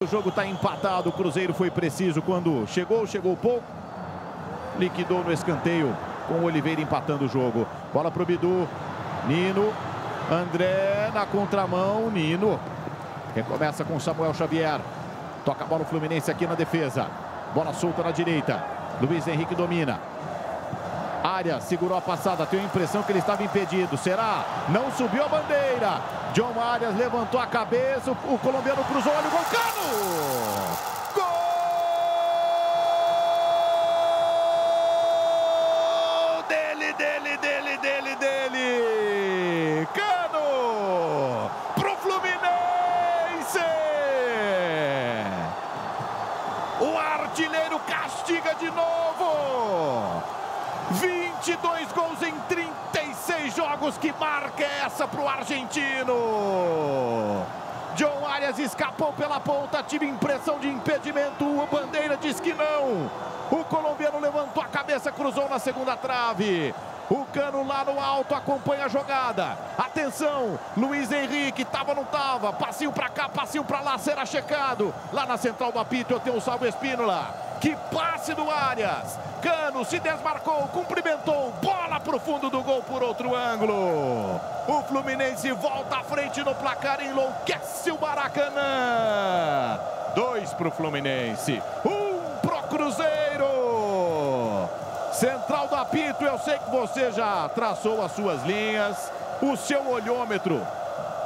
O jogo está empatado, o Cruzeiro foi preciso quando chegou, chegou pouco. Liquidou no escanteio com o Oliveira empatando o jogo. Bola para o Bidu. Nino. André na contramão. Nino. Recomeça com Samuel Xavier. Toca a bola o Fluminense aqui na defesa. Bola solta na direita. Luiz Henrique domina. Área segurou a passada. Tenho a impressão que ele estava impedido. Será? Não subiu a bandeira. John Arias levantou a cabeça. O colombiano cruzou. Olha o gol. Cano! O artilheiro castiga de novo. 22 gols em 36 jogos. Que marca é essa para o argentino? John Arias escapou pela ponta, tive impressão de impedimento. O bandeira diz que não. O colombiano levantou a cabeça, cruzou na segunda trave. O Cano lá no alto acompanha a jogada. Atenção, Luiz Henrique, tava ou não tava? Passinho para cá, passinho para lá, será checado. Lá na central do apito eu tenho o Salvo Espínola. Que passe do Arias. Cano se desmarcou, cumprimentou. Bola para o fundo do gol por outro ângulo. O Fluminense volta à frente no placar, enlouquece o Maracanã. Dois para o Fluminense, um pro Cruzeiro. Central do apito, eu sei que você já traçou as suas linhas. O seu olhômetro,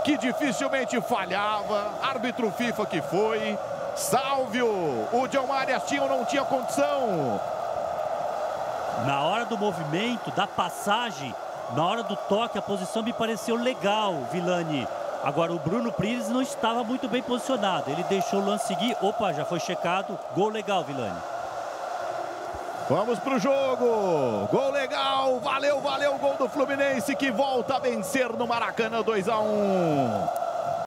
que dificilmente falhava. Árbitro FIFA que foi. Salve-o! O John Arias tinha ou não tinha condição? Na hora do movimento, da passagem, na hora do toque, a posição me pareceu legal, Vilani. Agora, o Bruno Pires não estava muito bem posicionado. Ele deixou o lance seguir. Opa, já foi checado. Gol legal, Vilani. Vamos pro jogo. Gol legal. Valeu, valeu. Gol do Fluminense que volta a vencer no Maracanã 2 a 1.